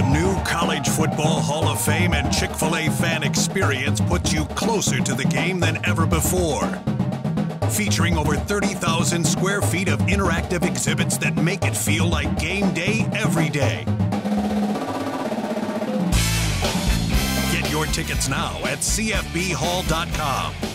The new College Football Hall of Fame and Chick fil A fan experience puts you closer to the game than ever before. Featuring over 30,000 square feet of interactive exhibits that make it feel like game day every day. Get your tickets now at CFBHall.com.